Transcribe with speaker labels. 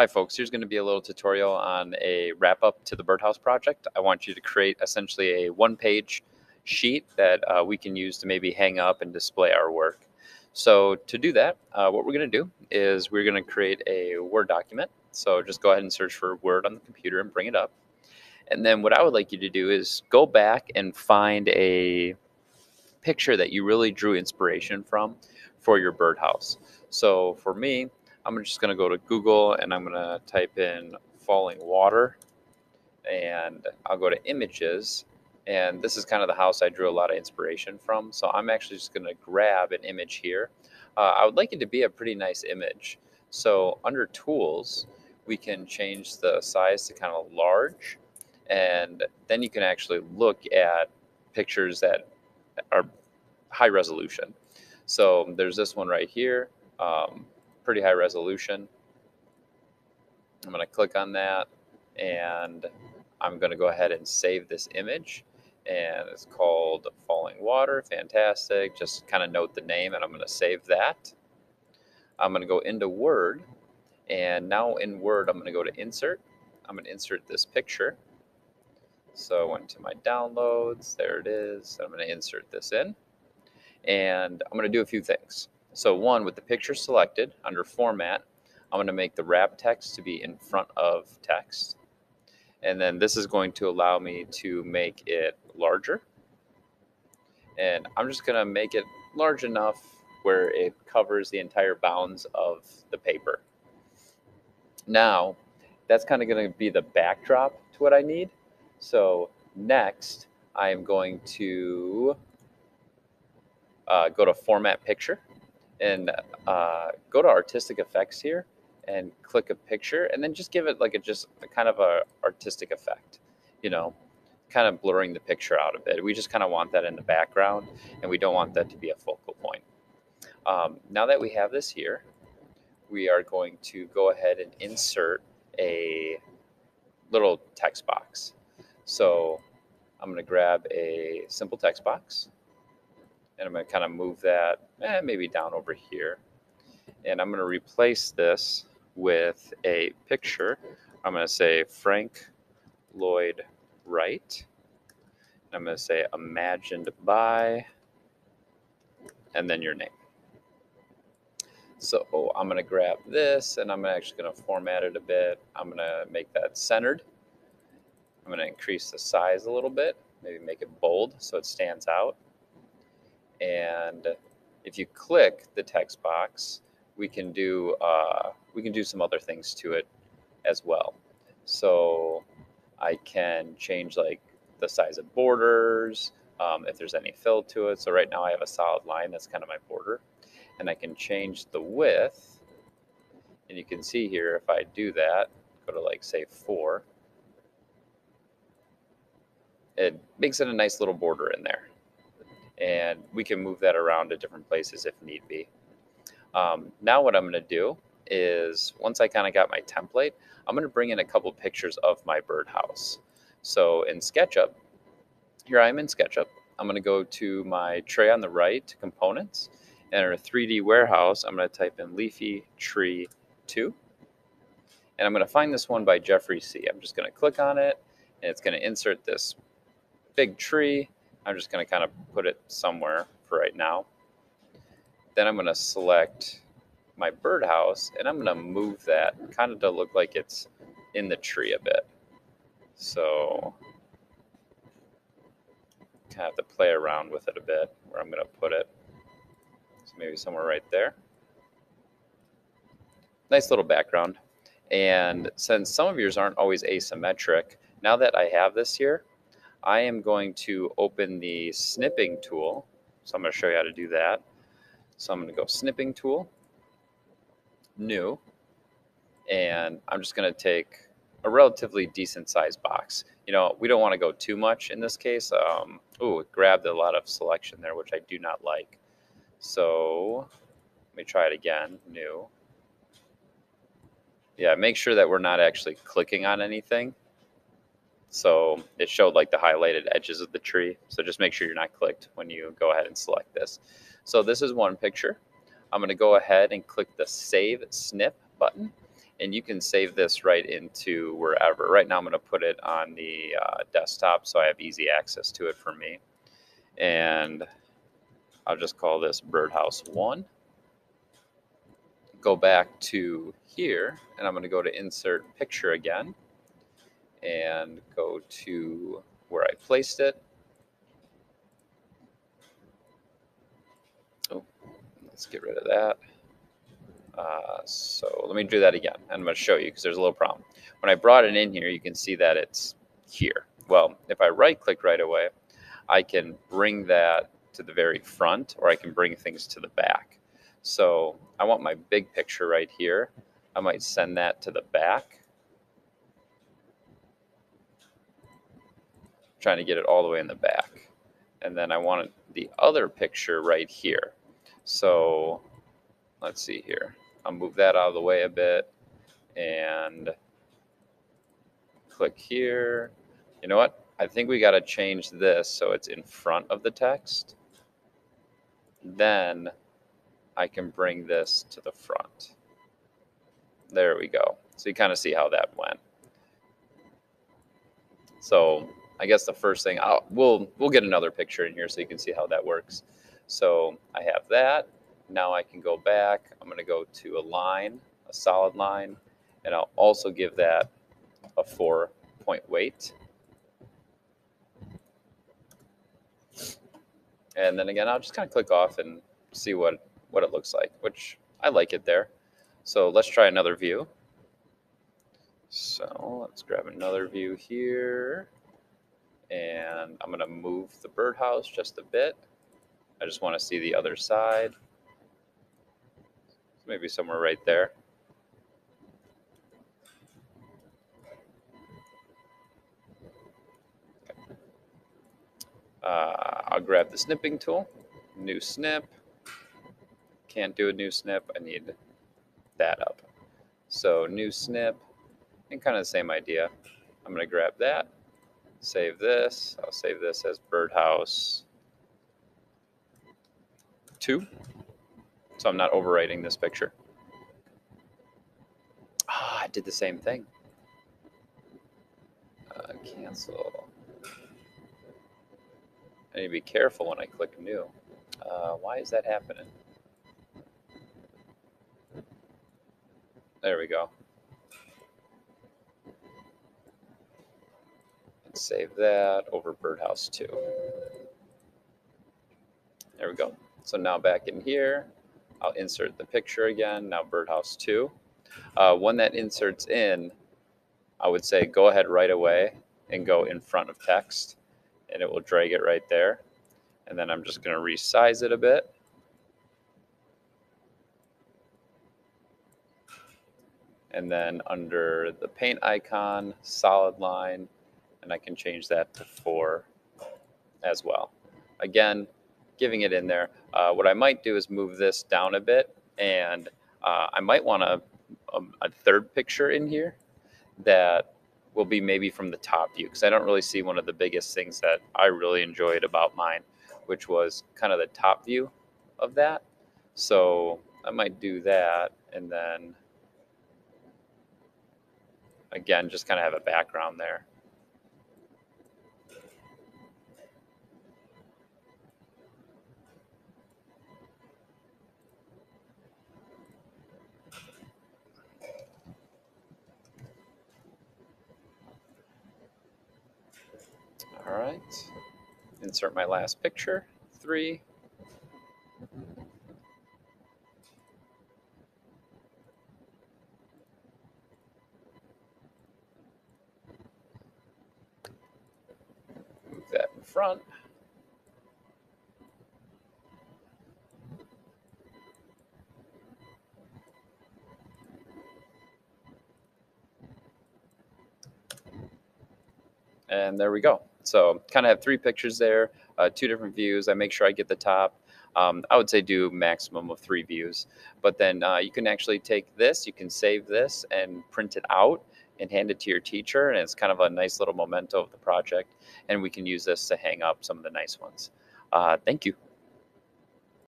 Speaker 1: Hi folks, here's going to be a little tutorial on a wrap up to the birdhouse project. I want you to create essentially a one page sheet that uh, we can use to maybe hang up and display our work. So to do that, uh, what we're going to do is we're going to create a Word document. So just go ahead and search for Word on the computer and bring it up. And then what I would like you to do is go back and find a picture that you really drew inspiration from for your birdhouse. So for me, I'm just going to go to Google and I'm going to type in falling water and I'll go to images and this is kind of the house I drew a lot of inspiration from. So I'm actually just going to grab an image here. Uh, I would like it to be a pretty nice image. So under tools, we can change the size to kind of large and then you can actually look at pictures that are high resolution. So there's this one right here. Um, pretty high resolution. I'm going to click on that and I'm going to go ahead and save this image and it's called Falling Water. Fantastic. Just kind of note the name and I'm going to save that. I'm going to go into Word and now in Word I'm going to go to Insert. I'm going to insert this picture. So I went to my downloads. There it is. I'm going to insert this in and I'm going to do a few things. So one, with the picture selected under format, I'm going to make the wrap text to be in front of text. And then this is going to allow me to make it larger. And I'm just going to make it large enough where it covers the entire bounds of the paper. Now, that's kind of going to be the backdrop to what I need. So next, I am going to uh, go to Format Picture and uh, go to artistic effects here and click a picture and then just give it like a just a kind of a artistic effect you know kind of blurring the picture out a bit. We just kind of want that in the background and we don't want that to be a focal point. Um, now that we have this here we are going to go ahead and insert a little text box. So i'm going to grab a simple text box and I'm going to kind of move that eh, maybe down over here. And I'm going to replace this with a picture. I'm going to say Frank Lloyd Wright. I'm going to say imagined by, and then your name. So I'm going to grab this and I'm actually going to format it a bit. I'm going to make that centered. I'm going to increase the size a little bit, maybe make it bold so it stands out. And if you click the text box, we can do uh, we can do some other things to it as well. So I can change like the size of borders, um, if there's any fill to it. So right now I have a solid line that's kind of my border, and I can change the width. And you can see here if I do that, go to like say four, it makes it a nice little border in there and we can move that around to different places if need be. Um, now what I'm going to do is once I kind of got my template, I'm going to bring in a couple pictures of my birdhouse. So in SketchUp, here I am in SketchUp. I'm going to go to my tray on the right, components, and in a 3D warehouse, I'm going to type in leafy tree 2. And I'm going to find this one by Jeffrey C. I'm just going to click on it, and it's going to insert this big tree I'm just going to kind of put it somewhere for right now. Then I'm going to select my birdhouse and I'm going to move that kind of to look like it's in the tree a bit. So kind of have to play around with it a bit where I'm going to put it. So maybe somewhere right there. Nice little background. And since some of yours aren't always asymmetric, now that I have this here, I am going to open the snipping tool. So I'm going to show you how to do that. So I'm going to go snipping tool, new, and I'm just going to take a relatively decent sized box. You know, we don't want to go too much in this case. Um, ooh, it grabbed a lot of selection there, which I do not like. So let me try it again, new. Yeah, make sure that we're not actually clicking on anything. So it showed like the highlighted edges of the tree. So just make sure you're not clicked when you go ahead and select this. So this is one picture. I'm going to go ahead and click the Save Snip button. and you can save this right into wherever. Right now I'm going to put it on the uh, desktop so I have easy access to it for me. And I'll just call this Birdhouse 1. Go back to here, and I'm going to go to Insert Picture again, and go to where I placed it. Oh, let's get rid of that. Uh, so let me do that again. I'm going to show you because there's a little problem. When I brought it in here, you can see that it's here. Well, if I right click right away, I can bring that to the very front or I can bring things to the back. So I want my big picture right here. I might send that to the back. Trying to get it all the way in the back. And then I want the other picture right here. So let's see here. I'll move that out of the way a bit and click here. You know what? I think we got to change this so it's in front of the text. Then I can bring this to the front. There we go. So you kind of see how that went. So I guess the first thing I'll, we'll we'll get another picture in here so you can see how that works. So I have that. Now I can go back. I'm going to go to a line, a solid line, and I'll also give that a four point weight. And then again, I'll just kind of click off and see what, what it looks like, which I like it there. So let's try another view. So let's grab another view here. I'm going to move the birdhouse just a bit. I just want to see the other side maybe somewhere right there. Uh, I'll grab the snipping tool, new snip. Can't do a new snip, I need that up. So new snip, and kind of the same idea. I'm going to grab that, save this. I'll save this as birdhouse 2 so I'm not overwriting this picture. Ah, I did the same thing. Uh, cancel. I need to be careful when I click new. Uh, why is that happening? There we go. Save that over Birdhouse 2. There we go. So now back in here, I'll insert the picture again, now birdhouse 2. Uh, that inserts in, I would say go ahead right away and go in front of text and it will drag it right there. And then I'm just going to resize it a bit. And then under the paint icon, solid line, and I can change that to 4 as well. Again, giving it in there. Uh, what I might do is move this down a bit, and uh, I might want a, a, um, a, third picture in here that will be maybe from the top view, because I don't really see one of the biggest things that I really enjoyed about mine, which was kind of the top view of that. So I might do that, and then again, just kind of have a background there. Right, insert my last picture, three. Move that in front. And there we go. So kind of have three pictures there, uh, two different views. I make sure I get the top. Um, I would say do maximum of three views, but then uh, you can actually take this, you can save this and print it out and hand it to your teacher. And it's kind of a nice little memento of the project. And we can use this to hang up some of the nice ones. Uh, thank you.